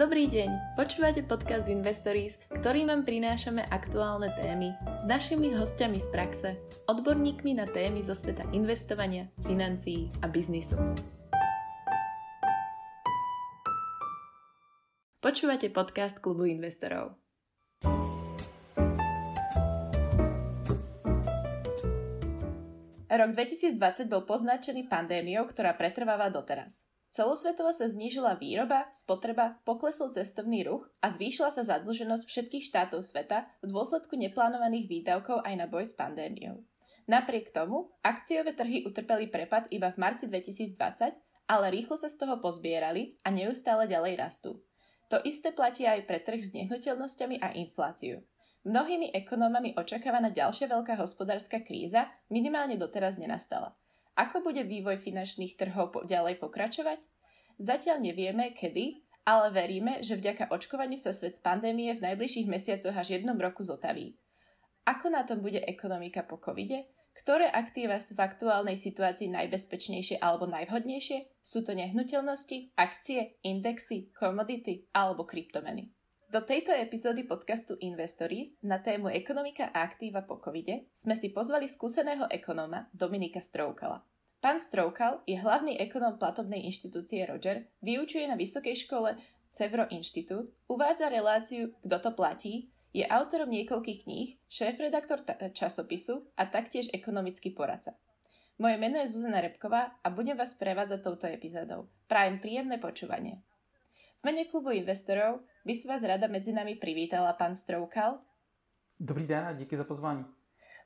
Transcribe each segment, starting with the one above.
Dobrý deň, počúvate podcast Investories, ktorým vám prinášame aktuálne témy s našimi hostiami z praxe, odborníkmi na témy zo sveta investovania, financií a biznisu. Počúvate podcast Klubu investorov. Rok 2020 bol poznačený pandémiou, ktorá pretrváva doteraz. Celosvetovo sa znížila výroba, spotreba, poklesol cestovný ruch a zvýšila sa zadlženosť všetkých štátov sveta v dôsledku neplánovaných výdavkov aj na boj s pandémiou. Napriek tomu, akciové trhy utrpeli prepad iba v marci 2020, ale rýchlo sa z toho pozbierali a neustále ďalej rastú. To isté platí aj pre trh s nehnuteľnosťami a infláciu. Mnohými ekonómami očakávaná ďalšia veľká hospodárska kríza minimálne doteraz nenastala. Ako bude vývoj finančných trhov ďalej pokračovať? Zatiaľ nevieme, kedy, ale veríme, že vďaka očkovaniu sa svet z pandémie v najbližších mesiacoch až jednom roku zotaví. Ako na tom bude ekonomika po covide? Ktoré aktíva sú v aktuálnej situácii najbezpečnejšie alebo najvhodnejšie? Sú to nehnuteľnosti, akcie, indexy, komodity alebo kryptomeny? Do tejto epizódy podcastu Investories na tému ekonomika a aktíva po covide sme si pozvali skúseného ekonóma Dominika Stroukala. Pán Stroukal je hlavný ekonóm platobnej inštitúcie Roger, vyučuje na vysokej škole Cevro Inštitút, uvádza reláciu Kto to platí, je autorom niekoľkých kníh, šéf-redaktor časopisu a taktiež ekonomický poradca. Moje meno je Zuzana Repková a budem vás prevádzať touto epizódou. Prajem príjemné počúvanie. V mene klubu investorov by si vás rada medzi nami privítala pán Stroukal. Dobrý den a díky za pozvání.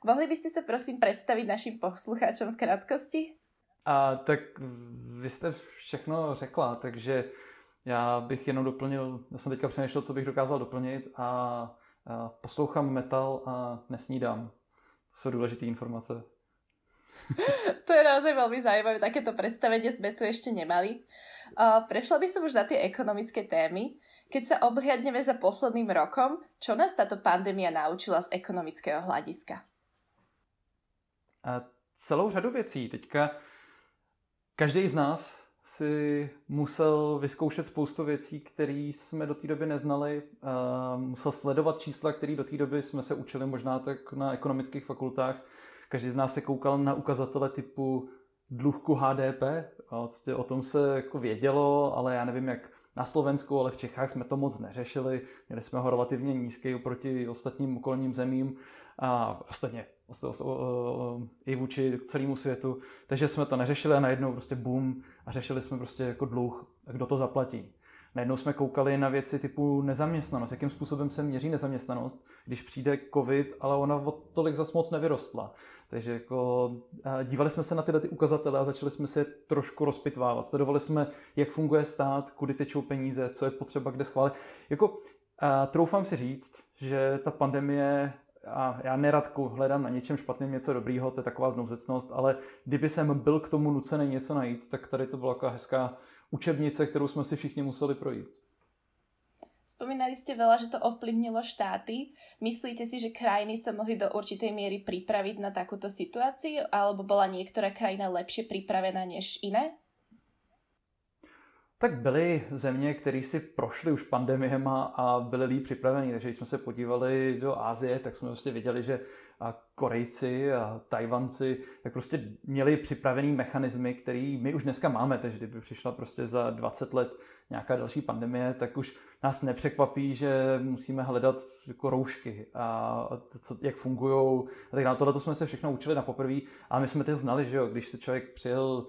Mohli byste se prosím představit našim posluchačům v krátkosti? A tak vy jste všechno řekla, takže já bych jenom doplnil, já jsem teďka přemýšlel, co bych dokázal doplnit a, a poslouchám metal a nesnídám. To jsou důležité informace. to je naozaj veľmi zaujímavé, takéto predstavenie sme tu ešte nemali. Uh, prešla by som už na tie ekonomické témy. Keď sa obhliadneme za posledným rokom, čo nás táto pandémia naučila z ekonomického hlediska? A celou řadu věcí. Teďka Každý z nás si musel vyzkoušet spoustu věcí, které jsme do té doby neznali. Musel sledovat čísla, které do té doby jsme se učili možná tak na ekonomických fakultách. Každý z nás se koukal na ukazatele typu dluhku HDP. Vlastně o tom se jako vědělo, ale já nevím, jak na Slovensku, ale v Čechách jsme to moc neřešili. Měli jsme ho relativně nízký oproti ostatním okolním zemím a ostatně i vůči celému světu. Takže jsme to neřešili a najednou prostě boom a řešili jsme prostě jako dluh kdo to zaplatí. Najednou jsme koukali na věci typu nezaměstnanost, jakým způsobem se měří nezaměstnanost, když přijde covid, ale ona o tolik zas moc nevyrostla. Takže jako dívali jsme se na tyhle ty ukazatele a začali jsme se trošku rozpitvávat. Sledovali jsme, jak funguje stát, kudy tečou peníze, co je potřeba kde schválit. Jako, a troufám si říct, že ta pandemie a já neradku hledám na něčem špatném něco dobrýho, to je taková znouzecnost, ale kdyby jsem byl k tomu nucený něco najít, tak tady to byla taková hezká učebnice, kterou jsme si všichni museli projít. Spomínali ste veľa, že to ovplyvnilo štáty. Myslíte si, že krajiny sa mohli do určitej miery pripraviť na takúto situáciu, alebo bola niektorá krajina lepšie pripravená než iné? Tak byly země, které si prošly už pandemiema a byly líp připraveny. Takže když jsme se podívali do Ázie, tak jsme prostě viděli, že Korejci a Tajvanci tak prostě měli připravený mechanismy, který my už dneska máme. Takže kdyby přišla prostě za 20 let nějaká další pandemie, tak už nás nepřekvapí, že musíme hledat jako roušky a co, jak fungují. A tak na tohle jsme se všechno učili na poprvé a my jsme to znali, že jo, když se člověk přijel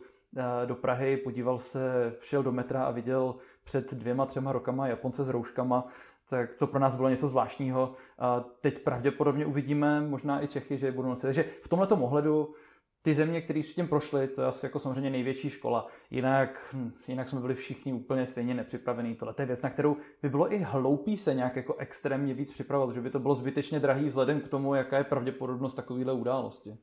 do Prahy, podíval se, šel do metra a viděl před dvěma, třema rokama Japonce s rouškama, tak to pro nás bylo něco zvláštního. A teď pravděpodobně uvidíme možná i Čechy, že budou nosit. Takže v tomto ohledu ty země, které s tím prošly, to je asi jako samozřejmě největší škola. Jinak, hm, jinak jsme byli všichni úplně stejně nepřipravení. Tohle je věc, na kterou by bylo i hloupý se nějak jako extrémně víc připravovat, že by to bylo zbytečně drahý vzhledem k tomu, jaká je pravděpodobnost takovéhle události.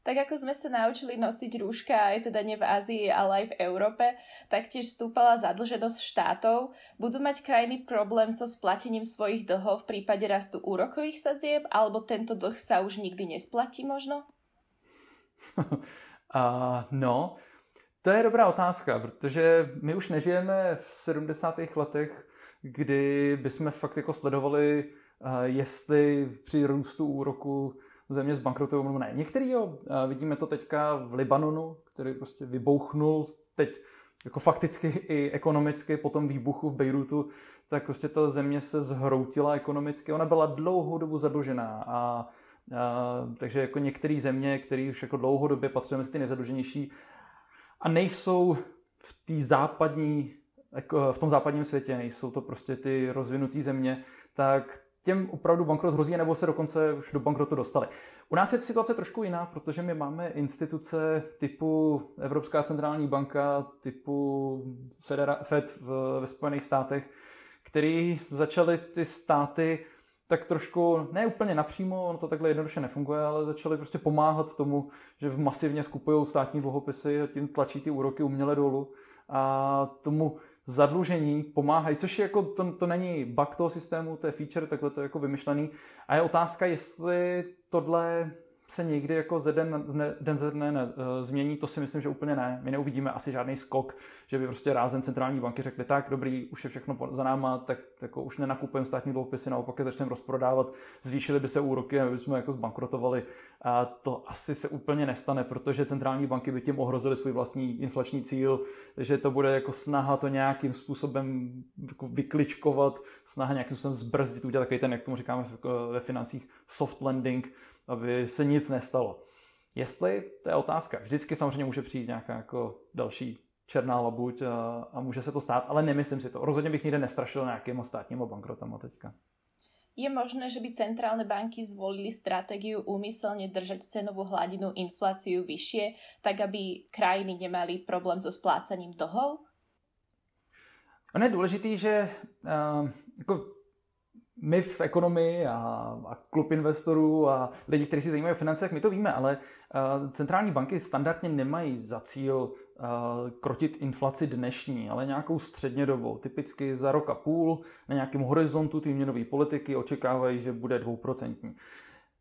Tak ako sme sa naučili nosiť rúška aj teda nie v Ázii, ale aj v Európe, tak tiež stúpala zadlženosť štátov. Budú mať krajiny problém so splatením svojich dlhov v prípade rastu úrokových sadzieb, alebo tento dlh sa už nikdy nesplatí možno? uh, no, to je dobrá otázka, protože my už nežijeme v 70. letech kdy bychom fakt jako sledovali, eh, jestli při růstu úroku země zbankrotují nebo ne. Některý jo, vidíme to teďka v Libanonu, který prostě vybouchnul teď jako fakticky i ekonomicky po tom výbuchu v Bejrutu, tak prostě ta země se zhroutila ekonomicky. Ona byla dlouhou dobu zadlužená a, a takže jako některé země, které už jako dlouhodobě patří mezi ty nejzadluženější a nejsou v té západní, jako v tom západním světě, nejsou to prostě ty rozvinuté země, tak těm opravdu bankrot hrozí, nebo se dokonce už do bankrotu dostali. U nás je situace trošku jiná, protože my máme instituce typu Evropská centrální banka, typu Fed ve Spojených státech, který začaly ty státy tak trošku, ne úplně napřímo, ono to takhle jednoduše nefunguje, ale začali prostě pomáhat tomu, že v masivně skupují státní dluhopisy a tím tlačí ty úroky uměle dolů a tomu zadlužení pomáhají, což je jako, to, to není bug toho systému, to je feature, takhle to je jako vymyšlený. A je otázka, jestli tohle se někdy jako ze den, den ze dne ne, eh, změní, to si myslím, že úplně ne. My neuvidíme asi žádný skok, že by prostě rázem centrální banky řekly, tak dobrý, už je všechno za náma, tak jako už nenakupujeme státní dluhopisy, naopak je začneme rozprodávat, zvýšily by se úroky a my bychom jako zbankrotovali. A to asi se úplně nestane, protože centrální banky by tím ohrozily svůj vlastní inflační cíl, že to bude jako snaha to nějakým způsobem jako vykličkovat, snaha nějakým způsobem zbrzdit, udělat takový ten, jak tomu říkáme ve financích, soft landing, aby se nic nestalo. Jestli, to je otázka. Vždycky samozřejmě může přijít nějaká jako další černá labuť a, a může se to stát, ale nemyslím si to. Rozhodně bych nikde nestrašil nějakým státníma bankrotama teďka. Je možné, že by centrálne banky zvolili stratégiu úmyselně držať cenovú hladinu infláciu vyššie, tak aby krajiny nemali problém so splácaním dlhov? Ono je důležitý, že uh, jako my v ekonomii a, a klub investorů a lidi, kteří si zajímají o finance, my to víme, ale uh, centrální banky standardně nemají za cíl uh, krotit inflaci dnešní, ale nějakou střednědobou. Typicky za rok a půl na nějakém horizontu té měnové politiky očekávají, že bude dvouprocentní.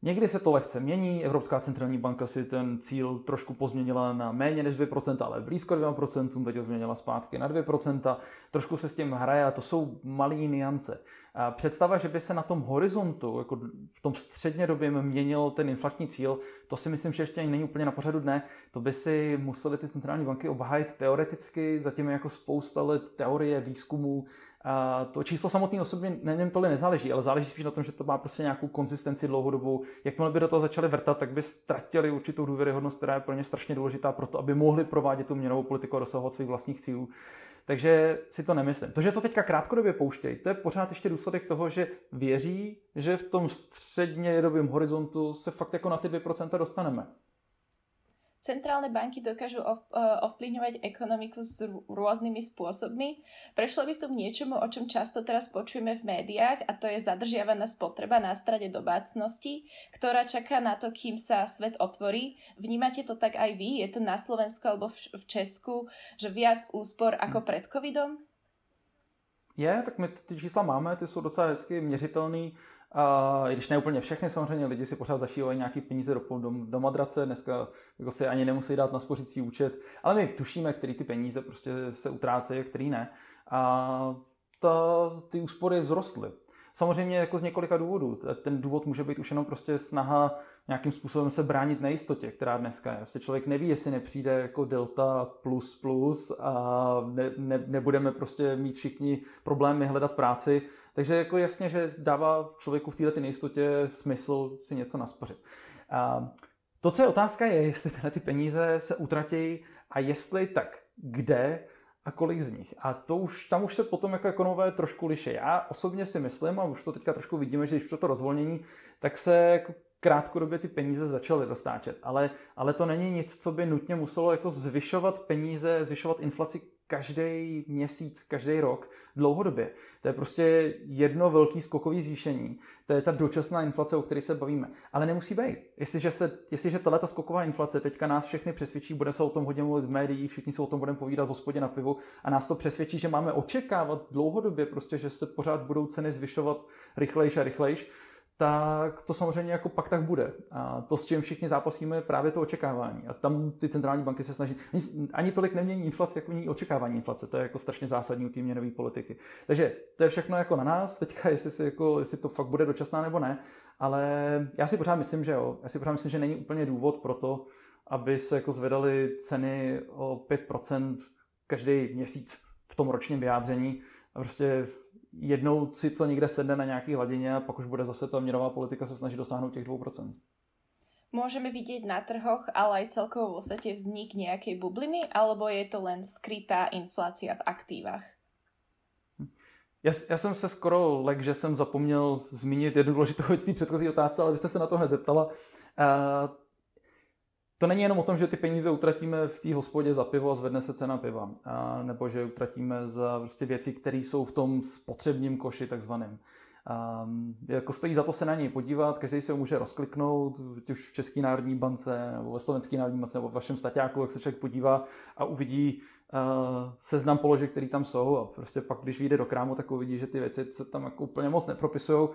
Někdy se to lehce mění, Evropská centrální banka si ten cíl trošku pozměnila na méně než 2%, ale blízko 2%, teď ho změnila zpátky na 2%, trošku se s tím hraje a to jsou malé niance. Představa, že by se na tom horizontu, jako v tom střednědobě měnil ten inflační cíl, to si myslím, že ještě není úplně na pořadu dne. To by si museli ty centrální banky obhájit teoreticky, zatím je jako spousta let teorie, výzkumů, a to číslo samotné osobně na něm tohle nezáleží, ale záleží spíš na tom, že to má prostě nějakou konzistenci dlouhodobou. Jakmile by do toho začali vrtat, tak by ztratili určitou důvěryhodnost, která je pro ně strašně důležitá pro to, aby mohli provádět tu měnovou politiku a dosahovat svých vlastních cílů. Takže si to nemyslím. To, že to teďka krátkodobě pouštějí, to je pořád ještě důsledek toho, že věří, že v tom středně dobém horizontu se fakt jako na ty 2% dostaneme. Centrálne banky dokážu eh, ovplyvňovať ekonomiku s rôznymi spôsobmi. Prešla by som niečomu, o čom často teraz počujeme v médiách a to je zadržiavaná spotreba na strane domácnosti, ktorá čaká na to, kým sa svet otvorí. Vnímate to tak aj vy? Je to na Slovensku alebo v Česku, že viac úspor ako pred covidom? Je, tak my ty čísla máme, ty jsou docela hezky měřitelný. A i když ne úplně všechny, samozřejmě lidi si pořád zašívají nějaký peníze do, do, do madrace, dneska jako si ani nemusí dát na spořící účet, ale my tušíme, který ty peníze prostě se utrácejí a který ne. A ta, ty úspory vzrostly. Samozřejmě jako z několika důvodů. Ten důvod může být už jenom prostě snaha nějakým způsobem se bránit nejistotě, která dneska je. Prostě člověk neví, jestli nepřijde jako delta plus plus a ne, ne, nebudeme prostě mít všichni problémy hledat práci. Takže jako jasně, že dává člověku v této nejistotě smysl si něco naspořit. A to, co je otázka, je, jestli tyhle ty peníze se utratí a jestli tak kde a kolik z nich. A to už, tam už se potom jako ekonomové trošku liší. Já osobně si myslím, a už to teďka trošku vidíme, že když to rozvolnění, tak se jako krátkodobě ty peníze začaly dostáčet. Ale, ale to není nic, co by nutně muselo jako zvyšovat peníze, zvyšovat inflaci každý měsíc, každý rok, dlouhodobě. To je prostě jedno velký skokový zvýšení. To je ta dočasná inflace, o které se bavíme. Ale nemusí být. Jestliže, se, jestliže tato skoková inflace teďka nás všechny přesvědčí, bude se o tom hodně mluvit v médiích, všichni se o tom budeme povídat v hospodě na pivu a nás to přesvědčí, že máme očekávat dlouhodobě, prostě, že se pořád budou ceny zvyšovat rychlejš a rychlejš, tak to samozřejmě jako pak tak bude. A to, s čím všichni zápasíme, je právě to očekávání. A tam ty centrální banky se snaží, ani tolik nemění inflace, jako mění očekávání inflace. To je jako strašně zásadní u té měnové politiky. Takže to je všechno jako na nás, teďka jestli, si jako, jestli to fakt bude dočasná nebo ne. Ale já si pořád myslím, že jo. Já si pořád myslím, že není úplně důvod pro to, aby se jako zvedaly ceny o 5% každý měsíc v tom ročním vyjádření. A prostě jednou si to někde sedne na nějaký hladině a pak už bude zase ta měnová politika se snažit dosáhnout těch 2%. Môžeme vidieť na trhoch, ale aj celkovo vo svete vznik nejakej bubliny, alebo je to len skrytá inflácia v aktívach? Já, já jsem se skoro lek, že jsem zapomněl zmínit jednu důležitou věc té předchozí otázce, ale vy jste se na to hned zeptala. Uh, to není jenom o tom, že ty peníze utratíme v té hospodě za pivo a zvedne se cena piva, a, nebo že utratíme za prostě věci, které jsou v tom spotřebním koši takzvaném. Um, jako stojí za to se na něj podívat, každý se ho může rozkliknout, už v České národní bance, nebo ve Slovenské národní bance, nebo v vašem staťáku, jak se člověk podívá a uvidí uh, seznam položek, které tam jsou a prostě pak, když vyjde do krámu, tak uvidí, že ty věci se tam jako úplně moc nepropisují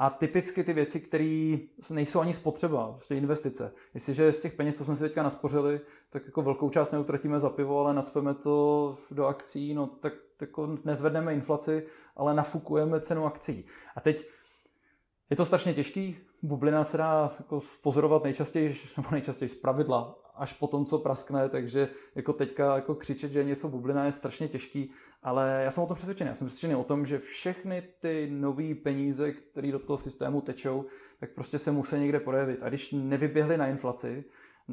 a typicky ty věci, které nejsou ani spotřeba, prostě investice. Jestliže z těch peněz, co jsme si teďka naspořili, tak jako velkou část neutratíme za pivo, ale nadspeme to do akcí, no tak jako nezvedneme inflaci, ale nafukujeme cenu akcí. A teď je to strašně těžký, bublina se dá jako pozorovat nejčastěji, nebo nejčastěji z pravidla, až po tom, co praskne, takže jako teďka jako křičet, že něco bublina je strašně těžký, ale já jsem o tom přesvědčený. Já jsem přesvědčený o tom, že všechny ty nové peníze, které do toho systému tečou, tak prostě se musí někde projevit. A když nevyběhly na inflaci,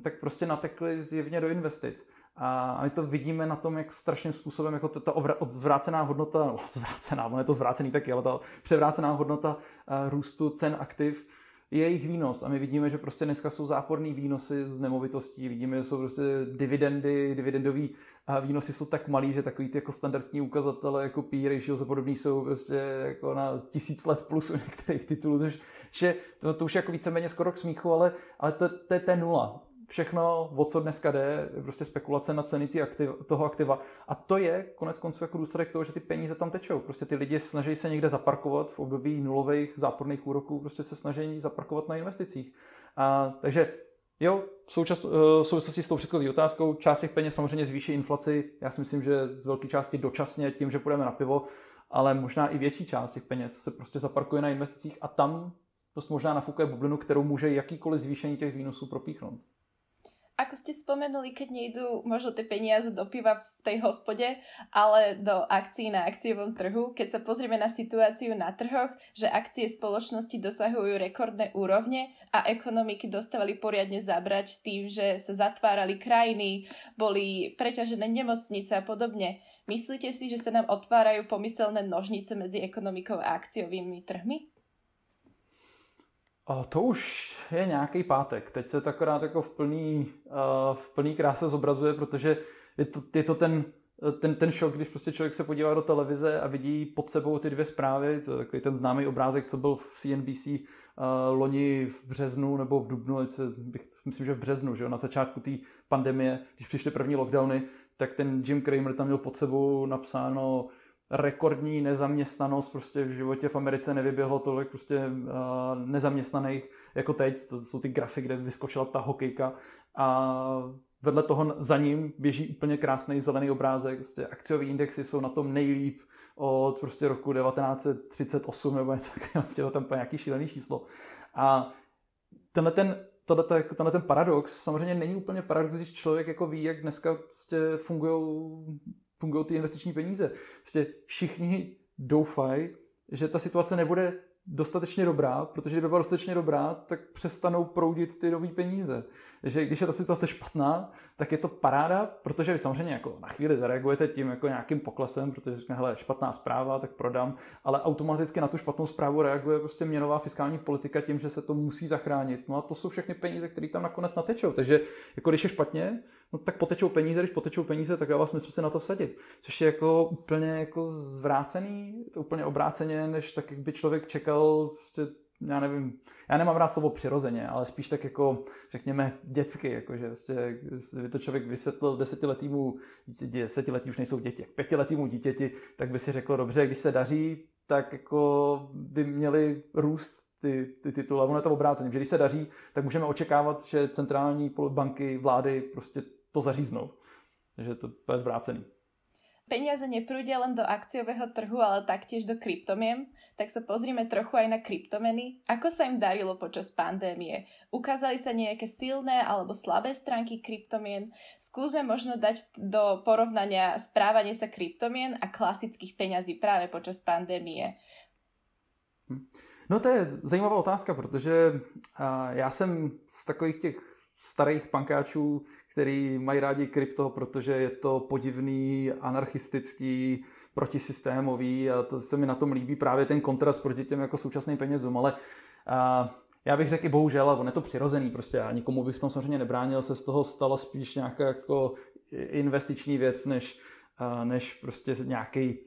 tak prostě natekly zjevně do investic. A my to vidíme na tom, jak strašným způsobem jako ta, zvrácená hodnota, no, zvrácená, ono je to zvrácený taky, ale ta převrácená hodnota uh, růstu cen aktiv je jejich výnos. A my vidíme, že prostě dneska jsou záporný výnosy z nemovitostí. Vidíme, že jsou prostě dividendy, dividendový výnosy jsou tak malý, že takový ty jako standardní ukazatele jako P ratio a podobný jsou prostě jako na tisíc let plus u některých titulů, což že to, to už je jako víceméně skoro k smíchu, ale, ale to, to, to je nula všechno, o co dneska jde, je prostě spekulace na ceny ty aktiv, toho aktiva. A to je konec konců jako důsledek toho, že ty peníze tam tečou. Prostě ty lidi snaží se někde zaparkovat v období nulových záporných úroků, prostě se snaží zaparkovat na investicích. A, takže jo, v, součas, eh, v souvislosti s tou předchozí otázkou, část těch peněz samozřejmě zvýší inflaci. Já si myslím, že z velké části dočasně tím, že půjdeme na pivo, ale možná i větší část těch peněz se prostě zaparkuje na investicích a tam dost možná nafukuje bublinu, kterou může jakýkoliv zvýšení těch výnosů propíchnout. Ako ste spomenuli, keď nejdú možno tie peniaze do piva v tej hospode, ale do akcií na akciovom trhu, keď sa pozrieme na situáciu na trhoch, že akcie spoločnosti dosahujú rekordné úrovne a ekonomiky dostávali poriadne zabrať s tým, že sa zatvárali krajiny, boli preťažené nemocnice a podobne. Myslíte si, že sa nám otvárajú pomyselné nožnice medzi ekonomikou a akciovými trhmi? A to už je nějaký pátek. Teď se to akorát jako v plný, uh, v plný kráse zobrazuje, protože je to, je to ten, ten, ten šok, když prostě člověk se podívá do televize a vidí pod sebou ty dvě zprávy, to je takový ten známý obrázek, co byl v CNBC uh, loni v březnu nebo v dubnu, bych, myslím, že v březnu, že jo, na začátku té pandemie, když přišly první lockdowny, tak ten Jim Cramer tam měl pod sebou napsáno rekordní nezaměstnanost, prostě v životě v Americe nevyběhlo tolik prostě uh, nezaměstnaných jako teď, to jsou ty grafy, kde vyskočila ta hokejka. A vedle toho za ním běží úplně krásný zelený obrázek, prostě akciové indexy jsou na tom nejlíp od prostě roku 1938 nebo něco takového, prostě tam nějaký šílený číslo. A tenhle ten jako tenhle ten paradox samozřejmě není úplně paradox, když člověk jako ví, jak dneska prostě fungují fungují ty investiční peníze. Prostě všichni doufají, že ta situace nebude dostatečně dobrá, protože kdyby byla dostatečně dobrá, tak přestanou proudit ty nové peníze. Takže když je ta situace špatná, tak je to paráda, protože vy samozřejmě jako na chvíli zareagujete tím jako nějakým poklesem, protože řekne, hele, špatná zpráva, tak prodám, ale automaticky na tu špatnou zprávu reaguje prostě měnová fiskální politika tím, že se to musí zachránit. No a to jsou všechny peníze, které tam nakonec natečou. Takže jako když je špatně, no tak potečou peníze, když potečou peníze, tak dává smysl se na to vsadit. Což je jako úplně jako zvrácený, to úplně obráceně, než tak, jak by člověk čekal prostě já nevím, já nemám rád slovo přirozeně, ale spíš tak jako, řekněme, dětsky, jako že vlastně, by to člověk vysvětlil desetiletýmu, desetiletí už nejsou děti, pětiletýmu dítěti, tak by si řekl, dobře, když se daří, tak jako by měli růst ty, ty tituly, ono je to obráceně, že když se daří, tak můžeme očekávat, že centrální banky, vlády prostě to zaříznou. Takže to je zvrácený peniaze neprúdia len do akciového trhu, ale taktiež do kryptomien, tak sa pozrime trochu aj na kryptomeny. Ako sa im darilo počas pandémie? Ukázali sa nejaké silné alebo slabé stránky kryptomien? Skúsme možno dať do porovnania správanie sa kryptomien a klasických peňazí práve počas pandémie. Hm. No to je zajímavá otázka, protože já jsem z takových těch starých pankáčů, který mají rádi krypto, protože je to podivný, anarchistický, protisystémový a to se mi na tom líbí právě ten kontrast proti těm jako současným penězům, ale a, já bych řekl i bohužel, on je to přirozený, prostě já nikomu bych v tom samozřejmě nebránil, se z toho stala spíš nějaká jako investiční věc, než, a, než prostě nějaký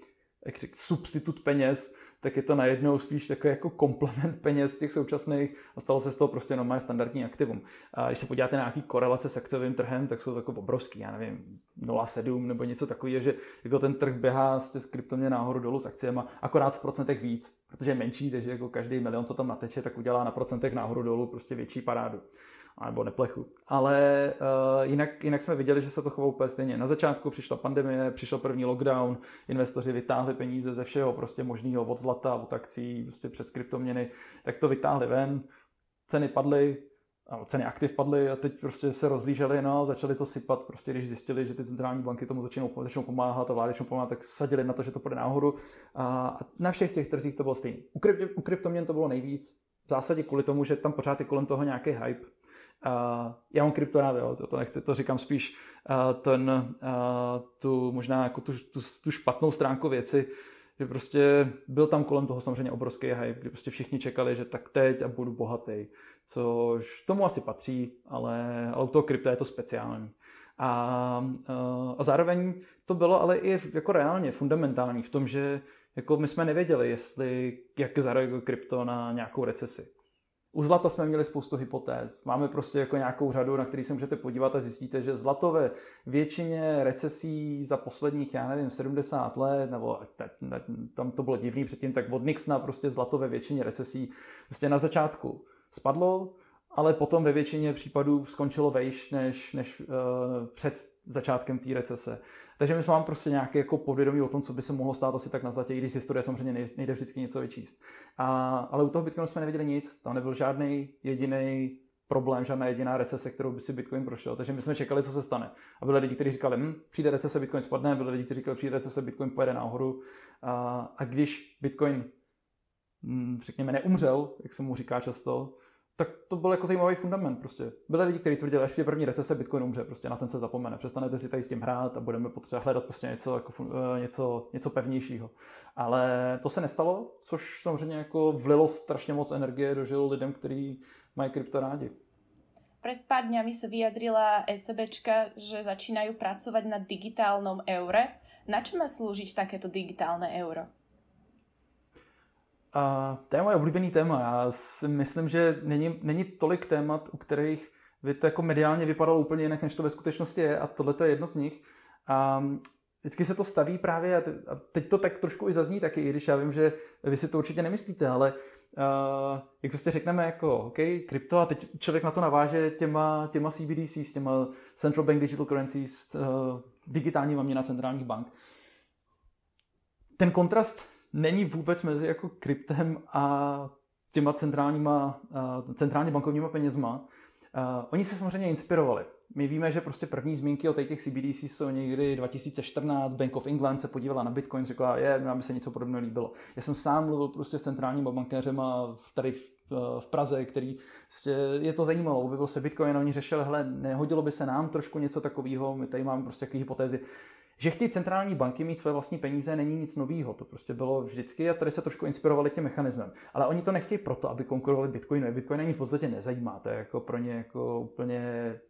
substitut peněz, tak je to najednou spíš takový jako komplement peněz těch současných a stalo se z toho prostě normálně standardní aktivum. A když se podíváte na nějaký korelace s akciovým trhem, tak jsou jako obrovský, já nevím, 0,7 nebo něco takového, že jako ten trh běhá z kryptoměn nahoru dolů s akciemi, akorát v procentech víc, protože je menší, takže jako každý milion, co tam nateče, tak udělá na procentech nahoru dolů prostě větší parádu nebo neplechu. Ale uh, jinak, jinak jsme viděli, že se to chovalo úplně stejně. Na začátku přišla pandemie, přišel první lockdown, investoři vytáhli peníze ze všeho prostě možného, od zlata, od akcí, prostě přes kryptoměny, tak to vytáhli ven, ceny padly, ceny aktiv padly a teď prostě se rozlíželi no, a začali to sypat, prostě když zjistili, že ty centrální banky tomu začnou, začnou pomáhat a vlády začnou pomáhat, tak sadili na to, že to půjde nahoru a na všech těch trzích to bylo stejné. U, krypt, u kryptoměn to bylo nejvíc, v zásadě kvůli tomu, že tam pořád je kolem toho nějaký hype. Uh, já mám krypto rád, jo, to, to nechci, to říkám spíš uh, ten, uh, tu možná jako tu, tu, tu špatnou stránku věci, že prostě byl tam kolem toho samozřejmě obrovský hype, kdy prostě všichni čekali, že tak teď a budu bohatý, což tomu asi patří, ale, ale u toho krypta je to speciální. A, a zároveň to bylo ale i jako reálně fundamentální v tom, že jako my jsme nevěděli, jestli, jak zareaguje krypto na nějakou recesi. U zlata jsme měli spoustu hypotéz. Máme prostě jako nějakou řadu, na který se můžete podívat a zjistíte, že zlato ve většině recesí za posledních, já nevím, 70 let, nebo tam to bylo divný předtím, tak od Nixona prostě zlato ve většině recesí prostě na začátku spadlo, ale potom ve většině případů skončilo vejš než, než uh, před začátkem té recese. Takže my jsme mám prostě nějaké jako podvědomí o tom, co by se mohlo stát asi tak na zlatě, i když z historie samozřejmě nejde vždycky něco vyčíst. A, ale u toho Bitcoinu jsme neviděli nic, tam nebyl žádný jediný problém, žádná jediná recese, kterou by si Bitcoin prošel. Takže my jsme čekali, co se stane. A byli lidi, kteří říkali, hm, přijde recese, Bitcoin spadne, byli lidi, kteří říkali, přijde recese, Bitcoin pojede nahoru. A, a když Bitcoin, hm, řekněme, neumřel, jak se mu říká často, tak to byl jako zajímavý fundament prostě. Byli lidi, kteří tvrdili, že v první recese Bitcoin umře, prostě na ten se zapomene. Přestanete si tady s tím hrát a budeme potřebovat hledat prostě něco, jako, eh, něco, něco pevnějšího. Ale to se nestalo, což samozřejmě jako vlilo strašně moc energie do žil lidem, kteří mají krypto rádi. Pred pár dňami se vyjadrila ECBčka, že začínají pracovat na digitálnom eure. Na čo má slúžiť takéto digitálne euro? A to je moje oblíbený téma. Já si myslím, že není, není tolik témat, u kterých by to jako mediálně vypadalo úplně jinak, než to ve skutečnosti je a tohle je jedno z nich. A vždycky se to staví právě, a teď to tak trošku i zazní taky, i když já vím, že vy si to určitě nemyslíte, ale uh, jak prostě řekneme jako, OK, krypto a teď člověk na to naváže těma, těma CBDCs, těma Central Bank Digital Currencies, uh, digitální měna centrálních bank. Ten kontrast není vůbec mezi jako kryptem a těma centrálníma, centrálně bankovníma penězma. Oni se samozřejmě inspirovali. My víme, že prostě první zmínky o těch CBDC jsou někdy 2014. Bank of England se podívala na Bitcoin, řekla, je, nám by se něco podobného líbilo. Já jsem sám mluvil prostě s centrálníma bankéřem a tady v, v Praze, který prostě je to zajímalo, objevil se Bitcoin a oni řešili, hele, nehodilo by se nám trošku něco takového, my tady máme prostě takové hypotézy že chtějí centrální banky mít své vlastní peníze není nic nového. To prostě bylo vždycky a tady se trošku inspirovali tím mechanismem. Ale oni to nechtějí proto, aby konkurovali Bitcoinu. Bitcoin ani v podstatě nezajímá. To je jako pro ně jako úplně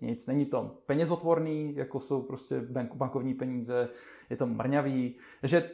nic. Není to penězotvorný, jako jsou prostě bank, bankovní peníze, je to mrňavý. Takže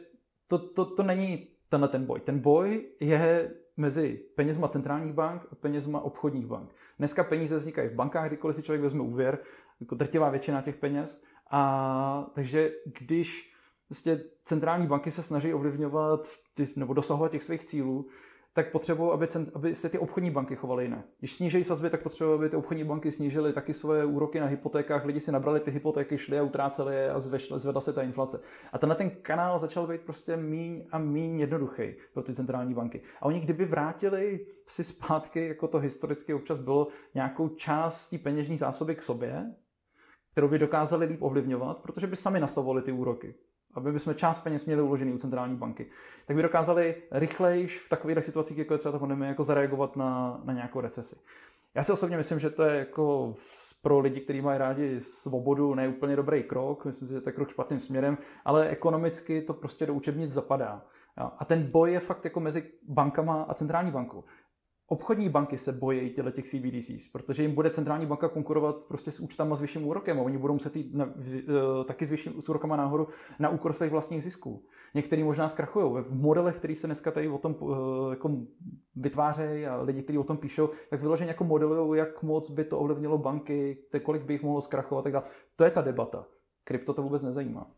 to, to, to není tenhle ten boj. Ten boj je mezi penězma centrálních bank a penězma obchodních bank. Dneska peníze vznikají v bankách, kdykoliv si člověk vezme úvěr, jako drtivá většina těch peněz, a takže když vlastně centrální banky se snaží ovlivňovat ty, nebo dosahovat těch svých cílů, tak potřebují, aby, aby se ty obchodní banky chovaly jinak. Když sníží sazby, tak potřebují, aby ty obchodní banky snížily taky svoje úroky na hypotékách, lidi si nabrali ty hypotéky, šli a utráceli je a zvedla se ta inflace. A tenhle ten kanál začal být prostě míň a míň jednoduchý pro ty centrální banky. A oni kdyby vrátili si zpátky, jako to historicky občas bylo, nějakou část té peněžní zásoby k sobě, kterou by dokázali líp ovlivňovat, protože by sami nastavovali ty úroky aby bychom část peněz měli uložený u centrální banky, tak by dokázali rychleji v takových situacích, jako je třeba ta pandemie, jako zareagovat na, na nějakou recesi. Já si osobně myslím, že to je jako pro lidi, kteří mají rádi svobodu, ne úplně dobrý krok, myslím si, že to je krok špatným směrem, ale ekonomicky to prostě do učebnic zapadá. A ten boj je fakt jako mezi bankama a centrální bankou. Obchodní banky se bojí těle těch CBDCs, protože jim bude centrální banka konkurovat prostě s účtama s vyšším úrokem a oni budou muset jít na, uh, taky s vyšším s úrokama nahoru na úkor svých vlastních zisků. Některý možná zkrachují. V modelech, který se dneska tady o tom uh, jako vytvářejí a lidi, kteří o tom píšou, tak vyloženě jako modelují, jak moc by to ovlivnilo banky, kolik by jich mohlo zkrachovat a tak dále. To je ta debata. Krypto to vůbec nezajímá.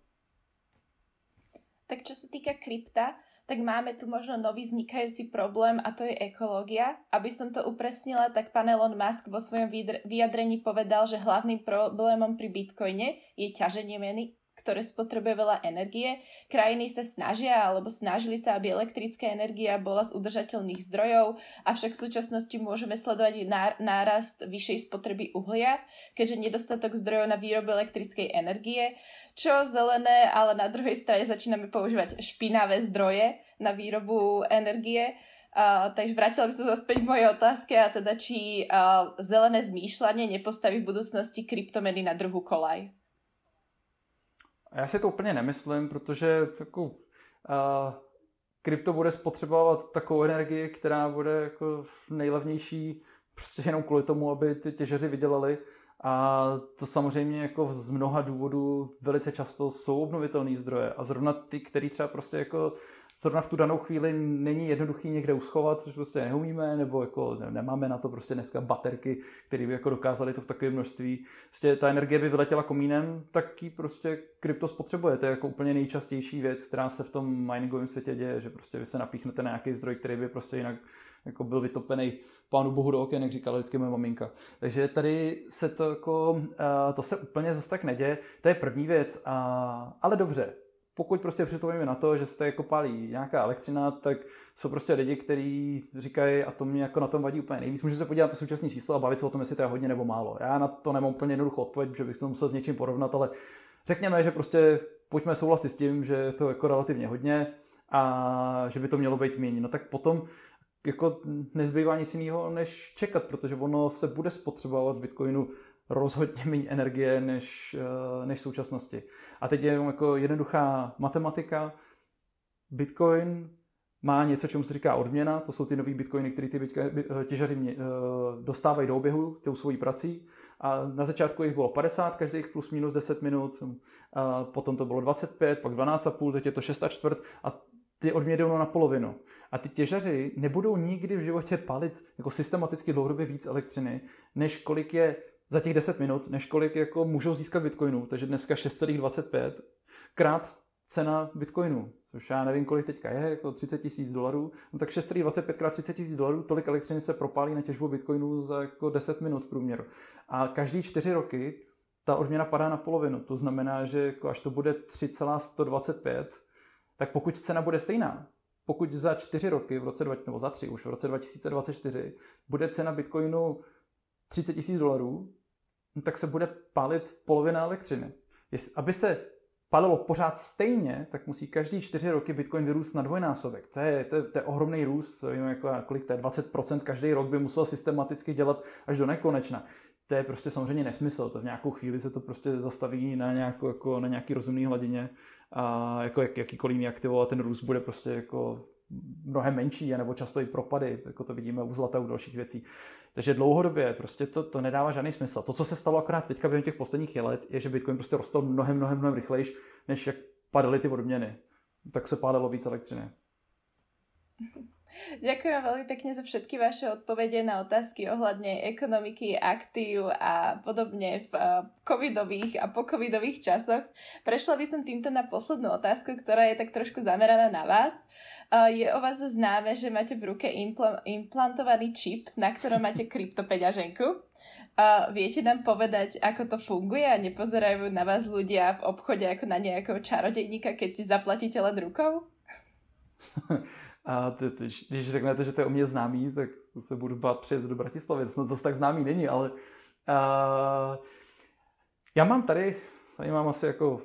Tak čo sa týka krypta, tak máme tu možno nový vznikajúci problém a to je ekológia. Aby som to upresnila, tak pán Elon Musk vo svojom vyjadrení povedal, že hlavným problémom pri Bitcoine je ťaženie meny ktoré spotrebuje veľa energie. Krajiny sa snažia alebo snažili sa, aby elektrická energia bola z udržateľných zdrojov, avšak v súčasnosti môžeme sledovať nárast vyššej spotreby uhlia, keďže nedostatok zdrojov na výrobu elektrickej energie, čo zelené, ale na druhej strane začíname používať špinavé zdroje na výrobu energie. Uh, takže vrátila by som sa späť k mojej otázke a teda či uh, zelené zmýšľanie nepostaví v budúcnosti kryptomeny na druhú kolaj. Já si to úplně nemyslím, protože jako, uh, krypto bude spotřebovat takovou energii, která bude jako nejlevnější prostě jenom kvůli tomu, aby ty těžeři vydělali. A to samozřejmě jako z mnoha důvodů velice často jsou obnovitelné zdroje. A zrovna ty, který třeba prostě jako zrovna v tu danou chvíli není jednoduchý někde uschovat, což prostě neumíme, nebo jako nemáme na to prostě dneska baterky, které by jako dokázali to v takovém množství. Prostě ta energie by vyletěla komínem, tak ji prostě krypto spotřebuje. To je jako úplně nejčastější věc, která se v tom miningovém světě děje, že prostě vy se napíchnete na nějaký zdroj, který by prostě jinak jako byl vytopený pánu bohu do oken, jak říkala vždycky moje maminka. Takže tady se to jako, to se úplně zase tak neděje. To je první věc, a, ale dobře, pokud prostě přistoupíme na to, že jste jako pálí nějaká elektřina, tak jsou prostě lidi, kteří říkají, a to mě jako na tom vadí úplně nejvíc. Můžu se podívat na to současné číslo a bavit se o tom, jestli to je hodně nebo málo. Já na to nemám úplně jednoduchou odpověď, že bych se musel s něčím porovnat, ale řekněme, že prostě pojďme souhlasit s tím, že je to jako relativně hodně a že by to mělo být méně. No tak potom jako nezbývá nic jiného, než čekat, protože ono se bude spotřebovat Bitcoinu rozhodně méně energie než, eh, než v současnosti. A teď je jako jednoduchá matematika. Bitcoin má něco, čemu se říká odměna, to jsou ty nové bitcoiny, které ty eh, těžaři eh, dostávají do oběhu tou svojí prací. A na začátku jich bylo 50, každých plus minus 10 minut, a potom to bylo 25, pak 12,5, teď je to 6 a čtvrt a ty odměny jdou na polovinu. A ty těžaři nebudou nikdy v životě palit jako systematicky dlouhodobě víc elektřiny, než kolik je za těch 10 minut, než kolik jako můžou získat bitcoinů. Takže dneska 6,25 krát cena bitcoinu, což já nevím, kolik teďka je, jako 30 tisíc dolarů, no tak 6,25 krát 30 tisíc dolarů, tolik elektřiny se propálí na těžbu bitcoinu za jako 10 minut v průměru. A každý 4 roky ta odměna padá na polovinu. To znamená, že jako až to bude 3,125, tak pokud cena bude stejná, pokud za 4 roky, v roce, nebo za 3 už v roce 2024, bude cena bitcoinu 30 tisíc dolarů, no tak se bude pálit polovina elektřiny. Jestli, aby se palilo pořád stejně, tak musí každý čtyři roky Bitcoin vyrůst na dvojnásobek. To je, to je, to je ohromný růst, víme, jako, kolik to je, 20% každý rok by musel systematicky dělat až do nekonečna. To je prostě samozřejmě nesmysl, to v nějakou chvíli se to prostě zastaví na, nějakou, jako, na nějaký rozumný hladině a jako jak, jakýkoliv aktivo a ten růst bude prostě jako mnohem menší, nebo často i propady, jako to vidíme u zlata, u dalších věcí. Takže dlouhodobě prostě to, to nedává žádný smysl. To, co se stalo akorát teďka během těch posledních let, je, že Bitcoin prostě rostl mnohem, mnohem, mnohem rychlejš, než jak padaly ty odměny. Tak se pádalo víc elektřiny. Ďakujem veľmi pekne za všetky vaše odpovede na otázky ohľadne ekonomiky, aktív a podobne v eh, covidových a po covidových časoch. Prešla by som týmto na poslednú otázku, ktorá je tak trošku zameraná na vás. Eh, je o vás známe, že máte v ruke impl- implantovaný čip, na ktorom máte kryptopeňaženku. A viete nám povedať, ako to funguje a nepozerajú na vás ľudia v obchode ako na nejakého čarodejníka, keď zaplatíte len rukou? A ty, ty, když řeknete, že to je o mě známý, tak se budu bát přijet do Bratislavy. To zase tak známý není, ale uh, já mám tady, tady mám asi jako,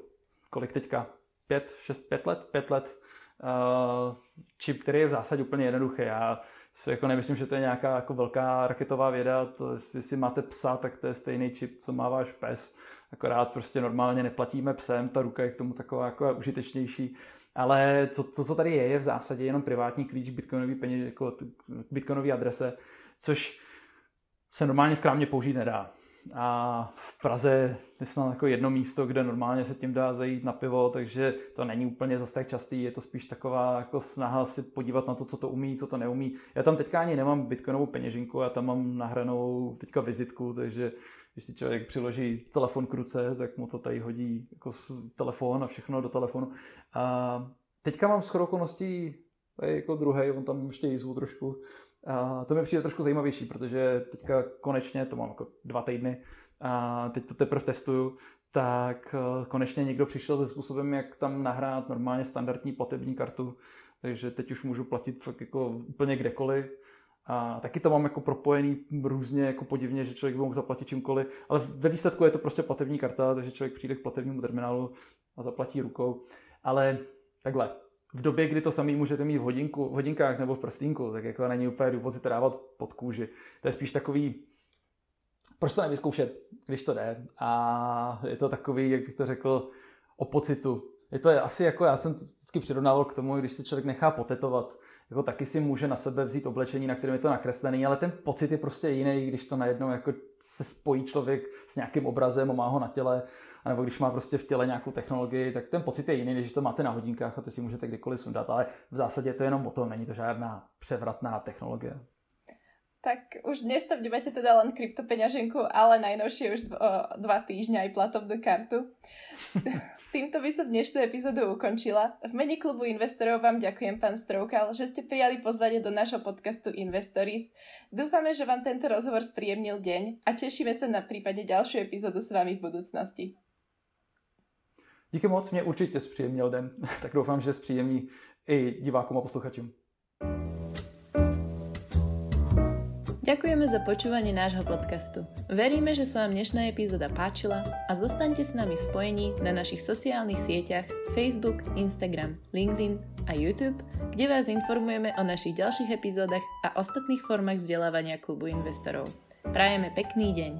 kolik teďka, pět, šest, pět let, pět let, uh, čip, který je v zásadě úplně jednoduchý. Já si jako nemyslím, že to je nějaká jako velká raketová věda, to jestli si máte psa, tak to je stejný čip, co má váš pes, akorát prostě normálně neplatíme psem, ta ruka je k tomu taková jako užitečnější. Ale co, co, co tady je, je v zásadě jenom privátní klíč bitcoinový peněz, jako bitcoinový adrese, což se normálně v krámě použít nedá. A v Praze je snad jako jedno místo, kde normálně se tím dá zajít na pivo, takže to není úplně zase tak častý, je to spíš taková jako snaha si podívat na to, co to umí, co to neumí. Já tam teďka ani nemám bitcoinovou peněženku, já tam mám nahranou teďka vizitku, takže když si člověk přiloží telefon k ruce, tak mu to tady hodí jako telefon a všechno do telefonu. A teďka mám okolností jako druhý, on tam ještě jízvu trošku. A to mi přijde trošku zajímavější, protože teďka konečně, to mám jako dva týdny, a teď to teprve testuju, tak eh, konečně někdo přišel se způsobem, jak tam nahrát normálně standardní platební kartu, takže teď už můžu platit fakt jako úplně kdekoliv a taky to mám jako propojený různě jako podivně, že člověk by mohl zaplatit čímkoliv, ale ve výsledku je to prostě platební karta, takže člověk přijde k platebnímu terminálu a zaplatí rukou. Ale takhle, v době, kdy to samý můžete mít v, hodinku, v hodinkách nebo v prstínku, tak jako není úplně důvod si to dávat pod kůži. To je spíš takový, proč to nevyzkoušet, když to jde. A je to takový, jak bych to řekl, o pocitu. Je to asi jako, já jsem vždycky přirovnával k tomu, když se člověk nechá potetovat, jako taky si může na sebe vzít oblečení, na kterém je to nakreslený, ale ten pocit je prostě jiný, když to najednou jako se spojí člověk s nějakým obrazem a má ho na těle, nebo když má prostě v těle nějakou technologii, tak ten pocit je jiný, než to máte na hodinkách a ty si můžete kdykoliv sundat, ale v zásadě je to jenom o tom, není to žádná převratná technologie. Tak už dnes tam nemáte teda len kryptopeňaženku, ale najnovšie už dva týždňa aj platobnú kartu. Týmto by som dnešnú epizódu ukončila. V mene klubu investorov vám ďakujem, pán Stroukal, že ste prijali pozvanie do nášho podcastu Investories. Dúfame, že vám tento rozhovor spríjemnil deň a tešíme sa na prípade ďalšiu epizódu s vami v budúcnosti. Díky moc, mě určitě zpříjemnil den, tak doufám, že zpříjemní i divákům a posluchačům. Ďakujeme za počúvanie nášho podcastu. Veríme, že sa vám dnešná epizóda páčila a zostaňte s nami v spojení na našich sociálnych sieťach Facebook, Instagram, LinkedIn a YouTube, kde vás informujeme o našich ďalších epizódach a ostatných formách vzdelávania klubu investorov. Prajeme pekný deň.